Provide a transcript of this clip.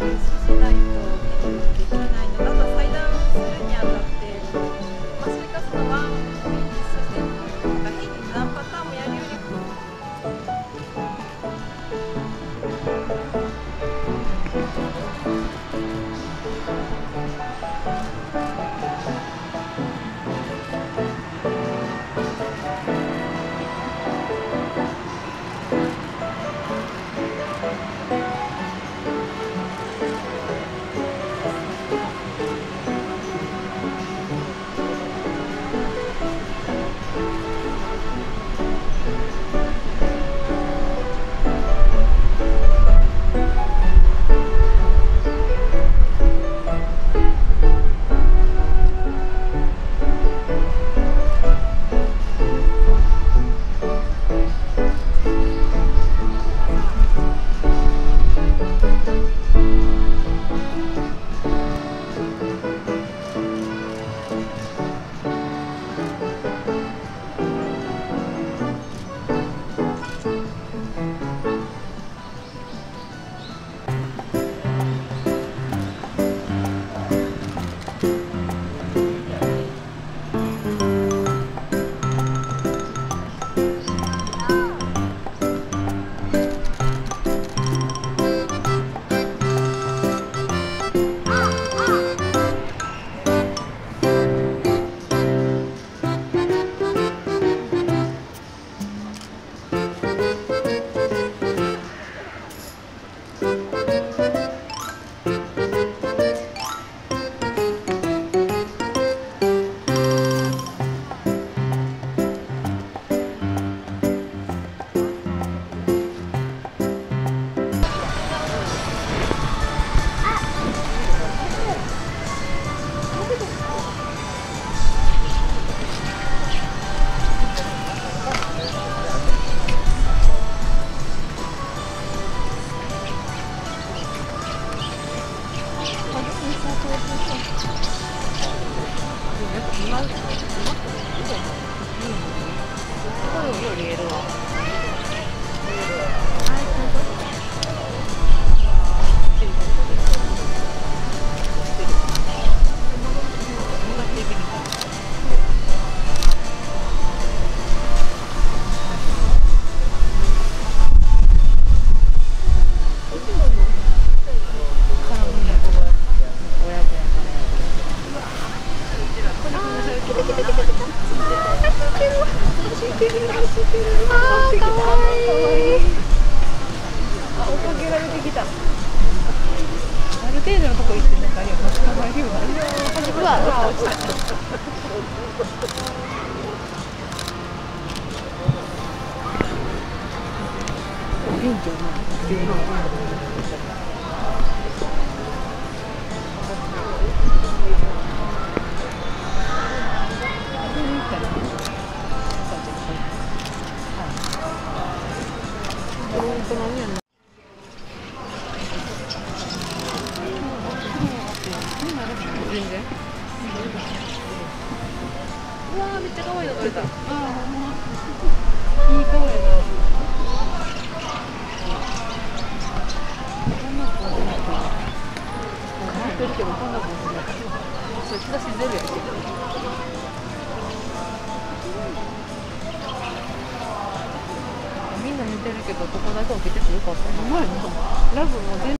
Đây. あーかわいい。追っかけられてきた。ある程度のとこ行ってなんかあれ待ち構えるようなうわうわ落ちた元気やな。このめっちゃ可愛いの撮れたいい可愛いなてるけどこん。な子になってるそれ日差しゼロやし似てるけどここだけ起きててよかったな。ラブも全